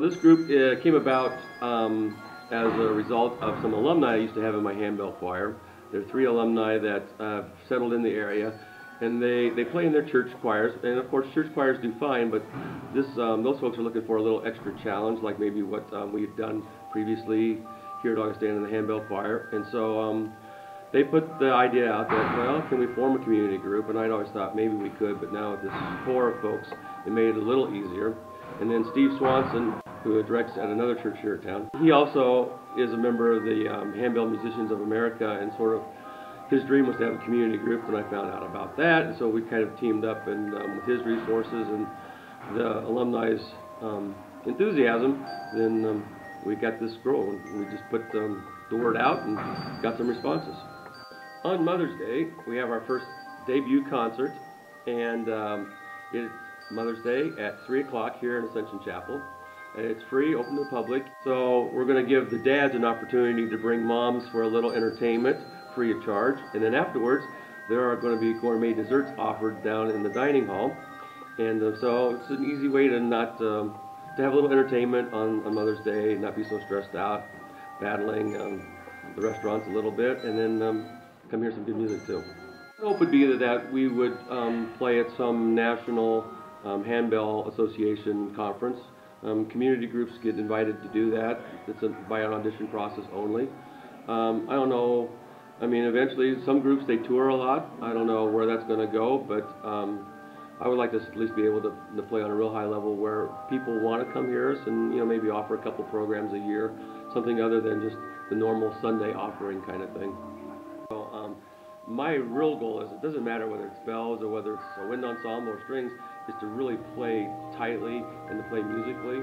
this group uh, came about um, as a result of some alumni I used to have in my handbell choir. There are three alumni that uh, settled in the area, and they, they play in their church choirs. And of course, church choirs do fine, but this um, those folks are looking for a little extra challenge, like maybe what um, we've done previously here at Augustana in the handbell choir. And so um, they put the idea out that, well, can we form a community group? And I'd always thought maybe we could, but now with this core of folks, it made it a little easier. And then Steve Swanson, who directs at another church here in town, he also is a member of the um, Handbell Musicians of America, and sort of his dream was to have a community group, and I found out about that, and so we kind of teamed up and um, with his resources and the alumni's um, enthusiasm, then um, we got this growing. We just put um, the word out and got some responses. On Mother's Day, we have our first debut concert, and um, it's Mother's Day at 3 o'clock here in Ascension Chapel. It's free, open to the public. So we're going to give the dads an opportunity to bring moms for a little entertainment, free of charge. And then afterwards, there are going to be gourmet desserts offered down in the dining hall. And uh, so it's an easy way to not um, to have a little entertainment on, on Mother's Day, not be so stressed out, battling um, the restaurants a little bit, and then um, come hear some good music too. The hope would be that we would um, play at some national um, Handbell Association conference. Um, community groups get invited to do that. It's a, by an audition process only. Um, I don't know. I mean, eventually, some groups they tour a lot. I don't know where that's going to go, but um, I would like to at least be able to, to play on a real high level where people want to come hear us, and you know maybe offer a couple programs a year, something other than just the normal Sunday offering kind of thing. So, um, my real goal is it doesn't matter whether it's bells or whether it's a wind ensemble or strings, is to really play tightly and to play musically.